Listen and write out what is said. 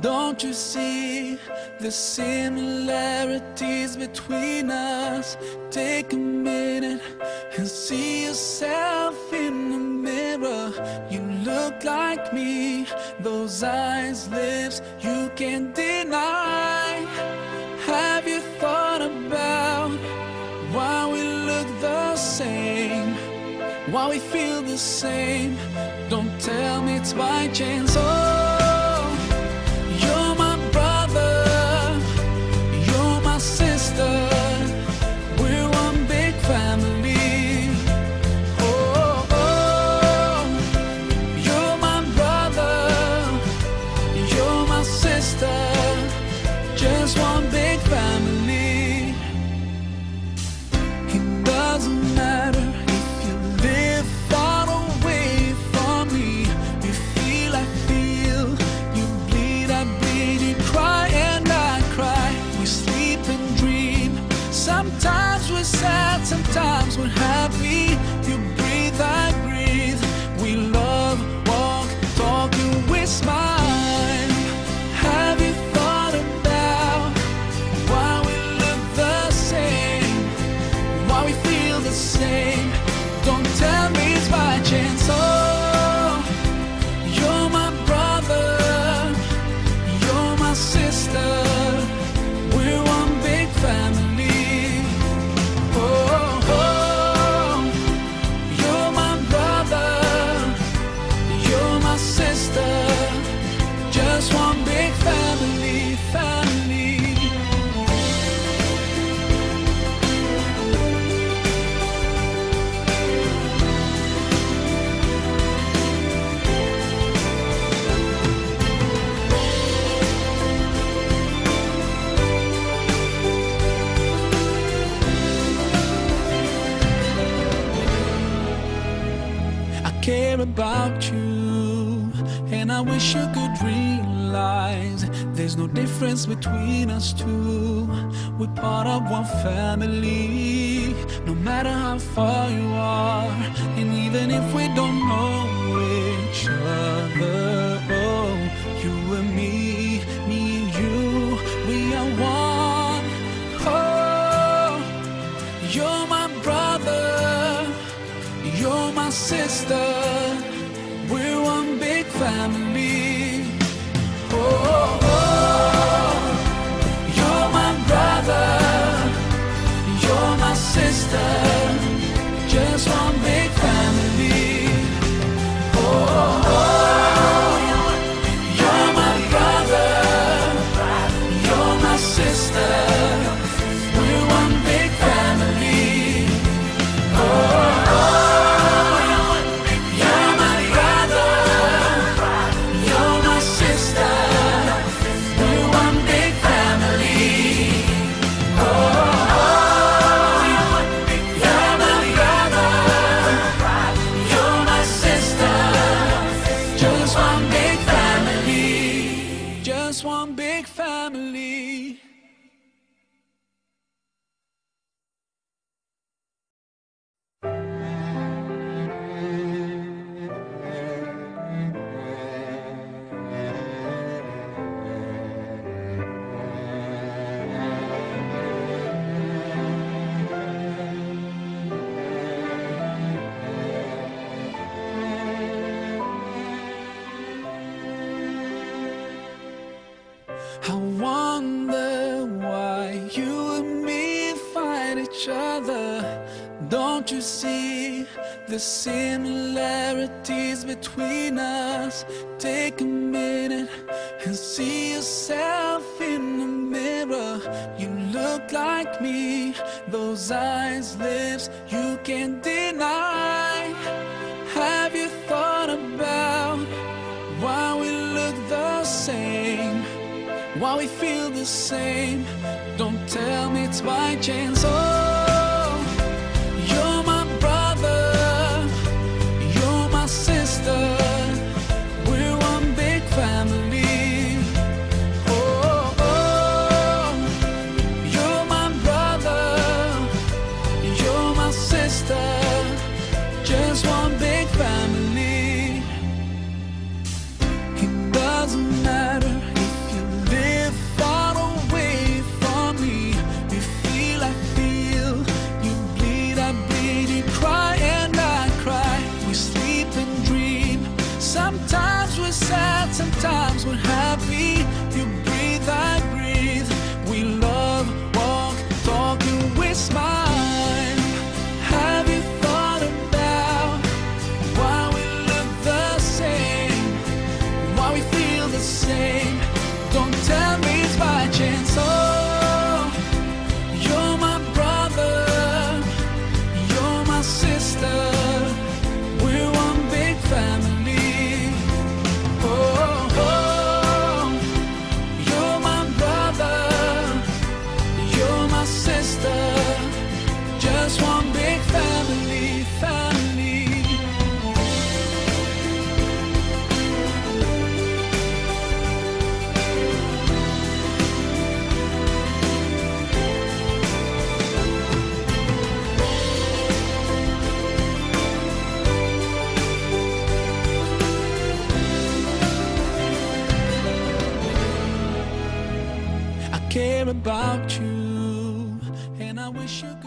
Don't you see the similarities between us? Take a minute and see yourself in the mirror. You look like me, those eyes, lips, you can't deny. Have you thought about why we look the same? Why we feel the same? Don't tell me it's by chance. Oh, care about you, and I wish you could realize there's no difference between us two. We're part of one family, no matter how far you are, and even if we don't know each other, oh, you and me, me and you, we are one. Oh, you're sister. We're one big family. I wonder why you and me fight each other. Don't you see the similarities between us? Take a minute and see yourself in the mirror. You look like me, those eyes, lips, you can't deny. Have you thought about why we look the same? Why we feel the same? Don't tell me it's by chance. Oh, Sometimes we're sad, sometimes we're happy. About you, and I wish you.